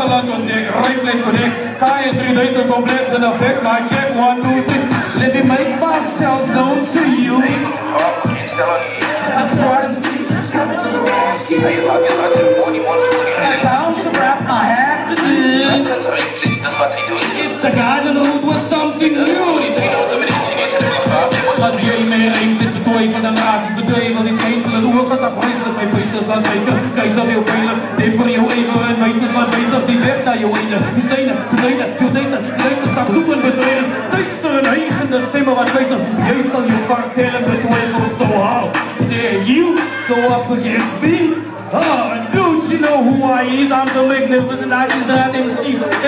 On right place is three days to and affect my check. One, two, three. Let me make myself known to you. I'm starting to see this coming to the rescue. I found to wrap I have to do. If the guy in the was something new. Аз гей ме рейм, дето той има да мрази, до дойва ли скейн, след уха, the поизда, ме поизда, аз бейка, кай за бил. Leiden. Luister, zoeken eigende stemmen wat zal je betwijfel zo hard. You go up against me? Oh, don't you know who I is? I'm the magnificent Uitjesdraad MC.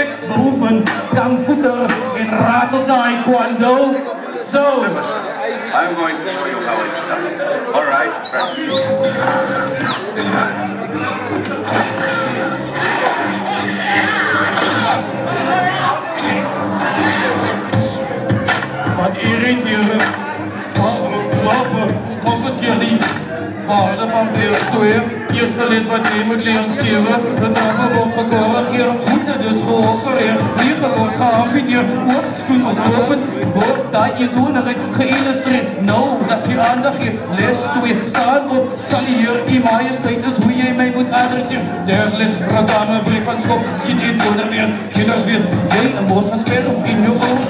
Ik beoefen kampvoeter in ratel taekwondo. So, I'm going to show you how it's done. All right, practice. Wat irriteren. Lopen, confiskeer die waarde van peerstoeien. Eerste les wat je moet leren schreeuwen. De trappen wordt gecorrigeerd, voeten dus geopereerd. Hier wordt geamputeerd, op schoenen open. Wordt dat je toenigheid geïllustreerd. Nou, dat je aandacht geeft. Les 2, staan op, salueer in majesteit. is hoe jij mij moet adresseren. Derde les, reclame, brief van schop. Schiet in onder weer, kinders weer. Jij een boos van sperren in je ogen.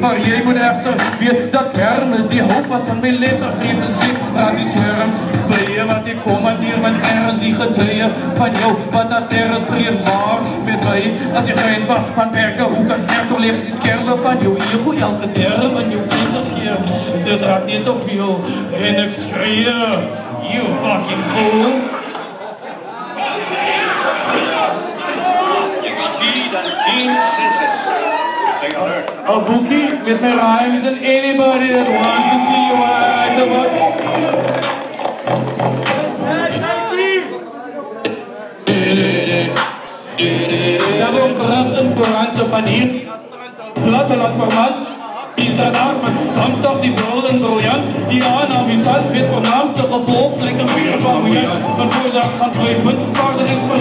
Maar jij moet echter weten dat kern is die hoop was van mijn lettergreep. is dicht aan die scherm. Je wat ik commandeer, want ergens die getuigen van jou. Want als sterren maar met mij. Als je grijns mag van bergen, hoe kan sterker ligt die schermen van jou. Hier gooi elke term en je vlinderscherm. Dit raakt niet te veel. En ik schreeuw, you fucking fool. Ik zie dan geen zesjes. A bookie with more rhymes than anybody that wants to see you I write the book. Daarom die broden briljant. Die aanhaal wie zand werd voornaamste gevolg. Trek een van weer. Van voordag gaat twee punten. Vader is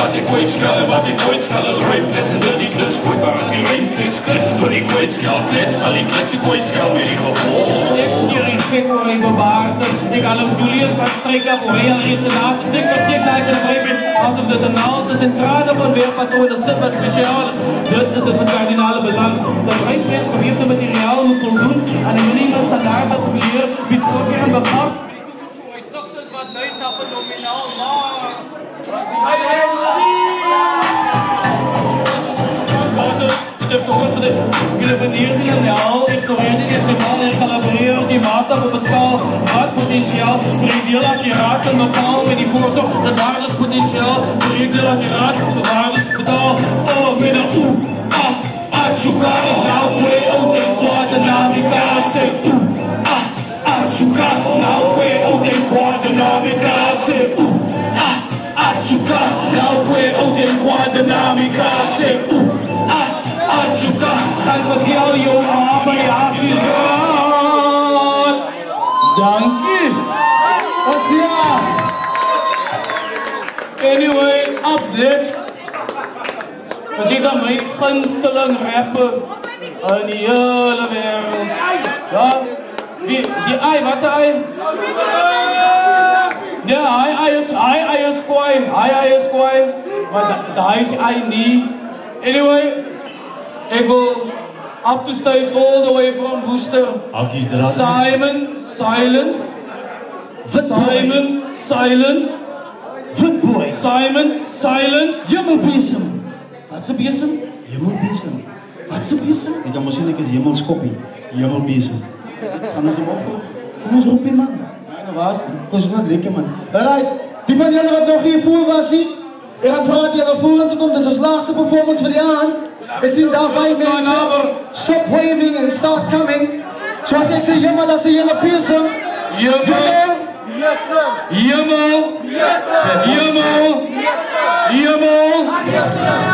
wat ik ooit schade, wat ik ooit schade is rijmplits en dus die klits gooit waar is die rijmplits klits, toen ik ooit schade klits, zal die klits ik ooit schade weer die gevolg. Ik stier in schik voor een bewaarde. Ik haal hem Julius van strikken voor heel iets te laat. Ik verstik naar de vreemd. Alsof dit een naald is in graden van weerpatroon. Dat zit wat speciaal. Dus is het van kardinale belang. De vreemdheid gewierde materiaal moet voldoen aan een minimum standaard dat we leren. Wie terug en begrap. Wat luidt naar fenomenaal, maar... De accuraat en bepaal met die voorzorg dat waardes potentiaal. Breek die accuraat, Anyway, up next. We zien dan mijn gunsteling rapper in die hele wereld. Ja? Die, die ei, wat de ei? Ja, hij, hij is, hij, hij is kwijt. Hij, hij is kwijt. Maar dat hij is ei niet. Anyway, ik wil up to stage all the way from Worcester. Simon, silence. Simon, silence. Simon, silence. Jammerbesem. Wat is een besem? Jammerbesem. Wat is een besem? Ik kan misschien eens jemelskoppie. Jammerbesem. Gaan we zo op? Kom eens roepen man. Ja, dat was. Kom eens wat lekker man. Alright. Die van jullie wat nog hier voor was zien? Ik ga vragen die naar voren te komen. Dit is ons laatste performance voor die aan. Ik zie daar vijf mensen. Stop waving and start coming. Zoals ik zei, jammer dat ze jullie piercen. Jammer. Yes sir. Jammer. Yes sir. Yes sir. Yes sir.